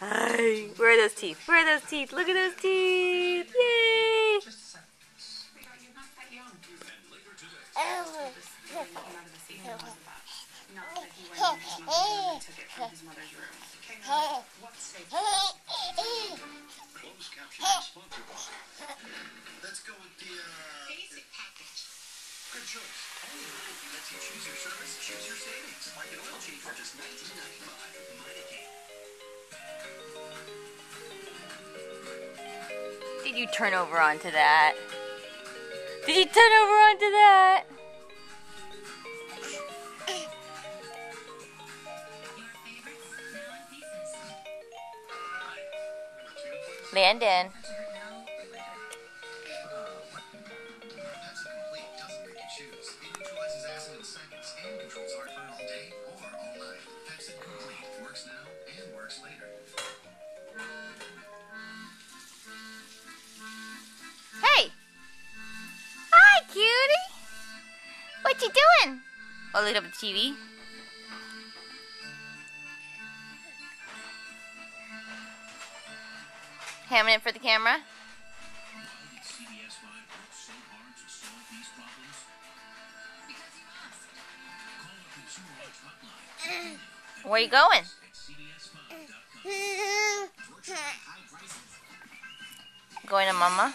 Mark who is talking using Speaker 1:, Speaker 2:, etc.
Speaker 1: Hi. Where are those teeth? Where are those teeth? Look at those teeth. Yay.
Speaker 2: Choose your service, choose your savings. An oil change for just $19.95.
Speaker 1: Did you turn over onto that? Did you turn over onto that? Landon.
Speaker 2: You
Speaker 1: doing? Oh, look up the TV. Hamming it for the camera.
Speaker 2: Why did CBS 5 work so hard to solve these problems?
Speaker 3: Because you asked.
Speaker 2: Call our Consumer Watch hotline
Speaker 1: Where you going?
Speaker 2: at cbs5.com. Virtually high prices.
Speaker 1: Going to mama?